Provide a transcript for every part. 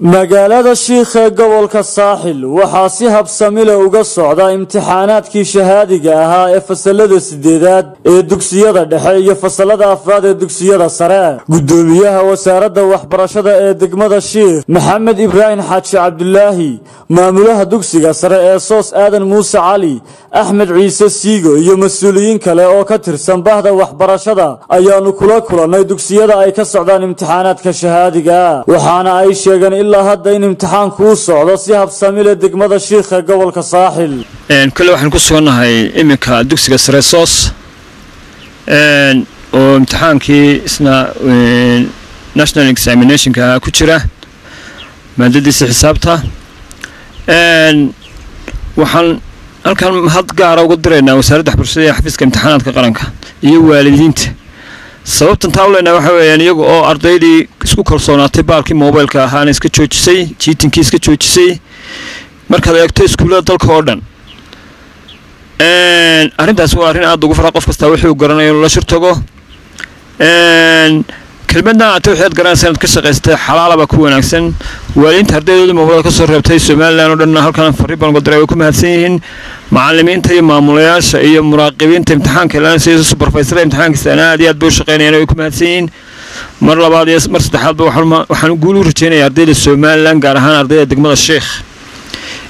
magaalada shiikh ee gobolka saaxil waxaa si habsamile uga socda imtixaanaadkii shahaadiga ahaa ee fasalada sideedaad ee dugsiyada dhexe iyo fasalada afraad ee dugsiyada sare. Gudoomiyaha wasaaradda waxbarashada ee degmada shiikh maxamed ibraahim xaaji cabdulaahi maamulaha dugsiga sare ee soos aadan muuse cali axmed ciise siigo iyo mas'uuliyiin kale oo ka tirsan bahda waxbarashada ayaanu kula kulannay dugsiyada ay ka socdaan imtixaanaadka shahaadiga. Waxaana ay sheegeen ilaa hadda in imtixaanku u socdo si habsamile degmada shiikha gobolka saaxil. Kale waxaan ku sugannahay iminka dugsiga sare soos oo imtixaankii isna national examinationka ku jira maadadiisa xisaabta. Waxaan halkan mahad gaara uga diraynaa wasaaradda waxbarashada ee xafiiska imtixaanaadka qaranka iyo waalidiinta sababtan taa u leynaa waxa weeyaan iyaga oo ardaydii isku kalsoonaatay baalkii mobilka ahaana iska joojisay jiitinkii iska joojisay markaad eegto iskuullada dalka oo dhan. Arrintaas waa arrin aada ugu fara qof kastaa wixii uu garanayo inuu la shir tago kelmadna aate waxaad garanaysaa inaad ka shaqaysatay xalaalaba ku wanaagsan. Waalidiinta ardaydooda mobilada ka soo reebtay somalilan oo dhan halkan farri baan uga diray way ku mahadsan yihiin. Macallimiinta iyo maamulayaasha iyo muraaqibiinta imtixaanka ilaalinaysa supervisora imtixaankiisana aad iyo aad bay u shaqaynayaan way ku mahadsan yihiin. Mar labaad iyo mar saddexaadba waxaan guul u rajaynayaa ardayda somalilan gaar ahaan ardayda degmada sheikh.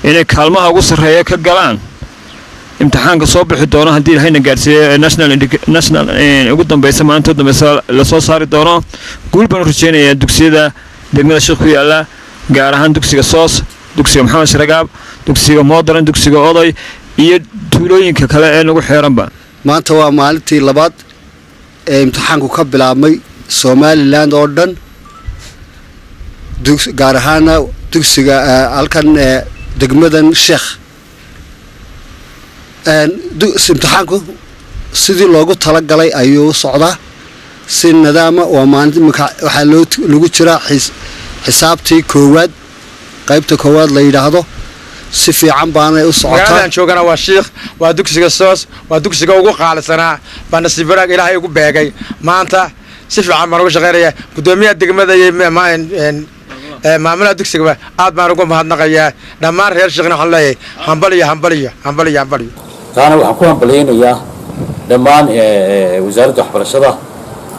Inay kaalmaha ugu sarreeya ka galaan imtixaanka soo bixi doono haddii ilahayna gaarsiiyo national ugu dambeysa maalinta u dambeysa la soo saari doono. Guul baan u rajaynayaa dugsiyada degmada sheikh ku yaalla gaar ahaan dugsiga soos dugsiga maxamed sharagaab dugsiga modern dugsiga oday iyo tuulooyinka kale ee nagu xeeranba. Maanta waa maalintii labaad ee imtixaanku ka bilaabmay somalilan oo dhan. Gaar ahaana dugsiga halkan degmadan sheekh imtixaanku sidii loogu talagalay ayuu socdaa. Si nidaama waxaa lagu jiraa xisaabtii koowaad. Qaybta koowaad la yidhaahdo si fiican baanay u socotaa. Joogana waa shiikh waa dugsiga soos waa dugsiga ugu qaalisanaa baa nasiib wanaag ilaahay ugu beegay. Maanta si fiican baan uga shaqaynaya gudoomiyaha degmada maamulaha dugsigaba aad baan ugu mahadnaqayaa. Dhammaan reer shiikhna waxaan leeyahay hambaliyo hambaliyo hambaliyo hambaliyo taana waxaan ku hambalyaynayaa dhammaan wasaaradda waxbarashada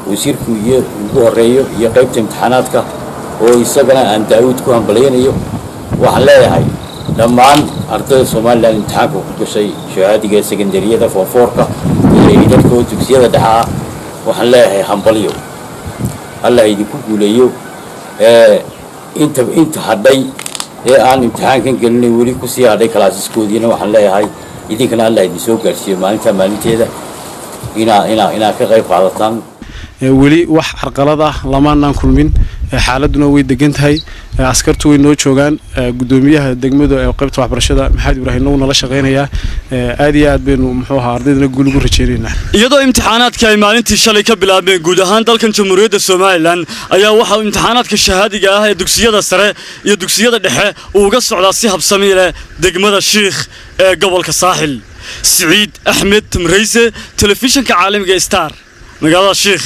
wasiirku iyo ugu horeeyo iyo qaybta imtixaanaadka oo isagana aan daawud ku hambalyaynayo waxaan leeyahay dhammaan ardayda somalilan imtixaanka ku gashay shahaadiga sekondariyada foofoorka iyo idadkoo dugsiyada dhexaa waxaan leeyahay hambalyo. Allah idinku guuleeyo inta inta hadhay ee aan imtixaankan gelinay weli ku sii hadhay kalaasiskoodiina waxaan leeyahay idinkana allah idin soo gaarsiiyo maalintaa maalinteeda. Inaa inaa inaad ka qayb qaadataan weli wax carqalad ah lamaanaan kulmin. Xaaladuna way degan tahay. Askartu way noo joogaan. Gudoomiyaha degmada ee qaybta waxbarashada maxamed ibraahim nagu nala shaqaynayaa aad iyo aad baynu muxuu ahaa ardaydana guul ugu rajaynaynaa. Iyadoo imtixaanaadka ay maalintii shalay ka bilaabeen guud ahaan dalkan jamhuuriyadda somalilan ayaa waxaa imtixaanaadka shahaadiga ah ee dugsiyada sare iyo dugsiyada dhexe uu uga socdaa si habsami leh degmada shiikh ee gobolka saaxil. Siciid axmed tamrayse telefishinka caalamiga star magaalada shiikh